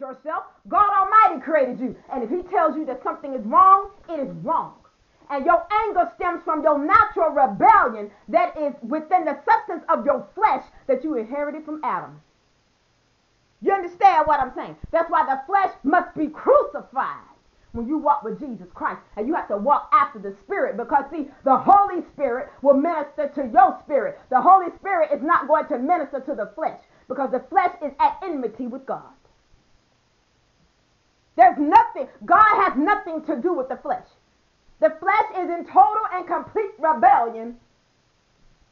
yourself. God Almighty created you. And if He tells you that something is wrong, it is wrong. And your anger stems from your natural rebellion that is within the substance of your flesh that you inherited from Adam. You understand what I'm saying? That's why the flesh must be crucified when you walk with Jesus Christ. And you have to walk after the Spirit because, see, the Holy Spirit will minister to your spirit. The Holy Spirit is not going to minister to the flesh because the flesh is at enmity with God. There's nothing, God has nothing to do with the flesh. The flesh is in total and complete rebellion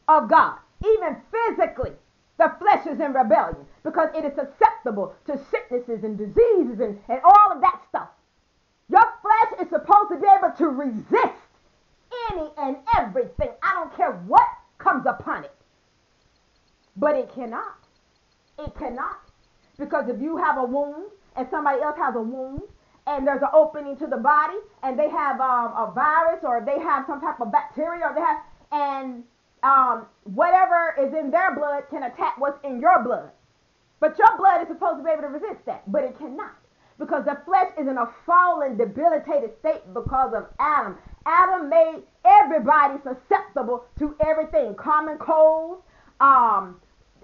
of God. Even physically, the flesh is in rebellion because it is susceptible to sicknesses and diseases and, and all of that stuff. Your flesh is supposed to be able to resist any and everything. I don't care what comes upon it. But it cannot. It cannot. Because if you have a wound and somebody else has a wound and there's an opening to the body and they have um, a virus or they have some type of bacteria or they have and um, whatever is in their blood can attack what's in your blood. But your blood is supposed to be able to resist that, but it cannot. Because the flesh is in a fallen, debilitated state because of Adam. Adam made everybody susceptible to everything common colds, um,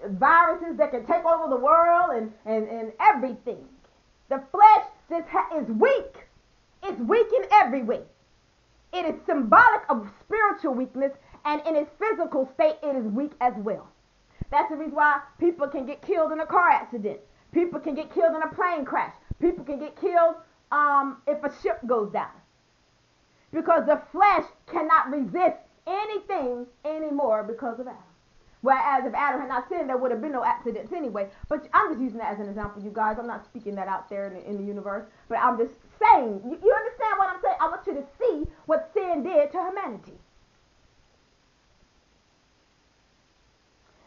viruses that can take over the world, and, and, and everything. This is weak. It's weak in every way. It is symbolic of spiritual weakness, and in its physical state, it is weak as well. That's the reason why people can get killed in a car accident. People can get killed in a plane crash. People can get killed um, if a ship goes down. Because the flesh cannot resist anything anymore because of Adam. Whereas if Adam had not sinned, there would have been no accidents anyway. But I'm just using that as an example, you guys. I'm not speaking that out there in the, in the universe. But I'm just saying, you, you understand what I'm saying? I want you to see what sin did to humanity.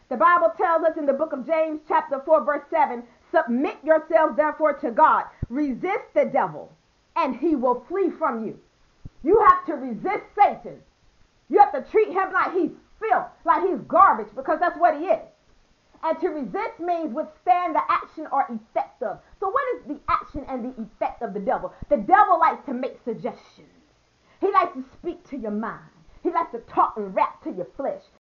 The Bible tells us in the book of James, chapter 4, verse 7 Submit yourselves therefore to God. Resist the devil, and he will flee from you. You have to resist Satan. You have to treat him like he's filth, like he's garbage, because that's what he is. And to resist means withstand the action or effect of. So, what is the action and the effect of the devil? The devil likes to make suggestions, he likes to speak to your mind. He likes to talk and rap to your flesh.